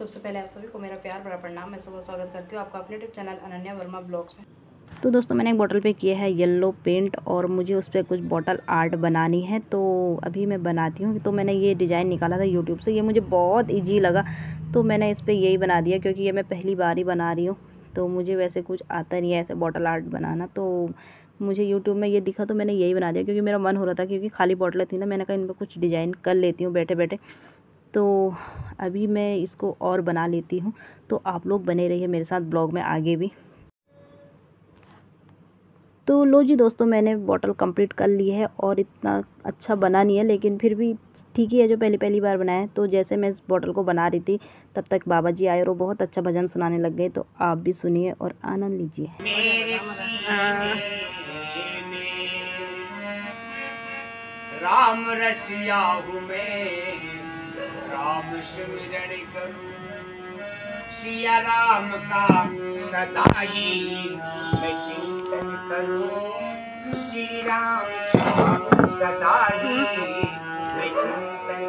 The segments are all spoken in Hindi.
सबसे पहले आप सभी को मेरा प्यार बड़ा प्रणाम, मैं सुबह स्वागत करती हूँ आपका अपने YouTube channel Ananya Varma blogs में। तो दोस्तों, मैंने एक बॉटल पे किया है येलो पेंट और मुझे उस पर कुछ बॉटल आर्ट बनानी है तो अभी मैं बनाती हूँ। तो मैंने ये डिज़ाइन निकाला था यूट्यूब से, ये मुझे बहुत ईजी लगा। तो मैंने इस पर यही बना दिया क्योंकि ये मैं पहली बार ही बना रही हूँ। तो मुझे वैसे कुछ आता नहीं है ऐसे बॉटल आर्ट बनाना तो मुझे यूट्यूब में ये दिखा तो मैंने यही बना दिया क्योंकि मेरा मन हो रहा था क्योंकि खाली बॉटलें थी ना, मैंने कहा इन पर कुछ डिज़ाइन कर लेती हूँ बैठे बैठे तो अभी मैं इसको और बना लेती हूँ। तो आप लोग बने रहिए मेरे साथ ब्लॉग में आगे भी। तो लो जी दोस्तों मैंने बॉटल कंप्लीट कर ली है और इतना अच्छा बना नहीं है लेकिन फिर भी ठीक ही है जो पहली पहली बार बनाया तो जैसे मैं इस बॉटल को बना रही थी तब तक बाबा जी आए और वो बहुत अच्छा भजन सुनाने लग गए। तो आप भी सुनिए और आनंद लीजिए। राम रसिया हूँ मैं। सुमिरन करूँ। सिया राम का सदा ही मैं चिंतन करूँ। श्री राम का सदा ही मैं चिंतन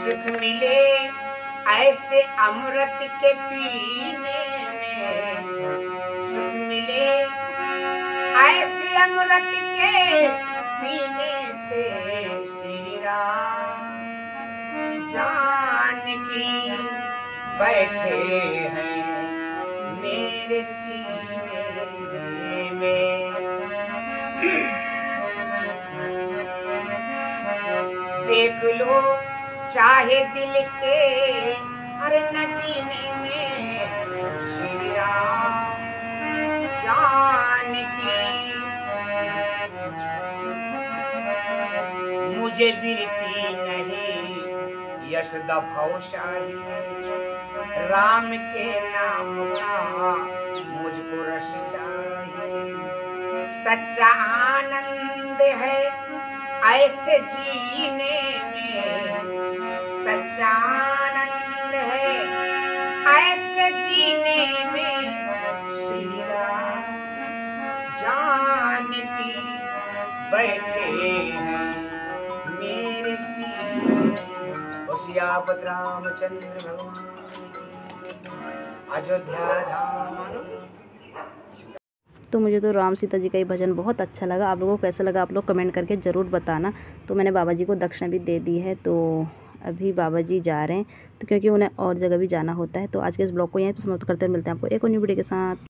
सुख मिले ऐसे अमृत के पीने में। सुख मिले ऐसे अमृत के पीने से श्री राम जानकी बैठे हैं मेरे सीने में। देख लो, चाहे दिल के हर नगीने में श्री राम जानकी। मुझे बिरती नहीं यशदा भवशाही राम के नाम का मुझको रस चाहिए। सच्चा आनंद है ऐसे जीने में। सच्चा आनंद है ऐसे जीने में। राम जानकी बैठे हैं। रामचंद्र भगवान। अयोध्या धाम। तो मुझे तो राम सीता जी का ये भजन बहुत अच्छा लगा। आप लोगों को कैसा लगा आप लोग कमेंट करके ज़रूर बताना। तो मैंने बाबा जी को दक्षिणा भी दे दी है तो अभी बाबा जी जा रहे हैं। तो क्योंकि उन्हें और जगह भी जाना होता है तो आज के इस ब्लॉग को यहीं पर समाप्त करते हैं। मिलते हैं आपको एक और न्यू वीडियो के साथ।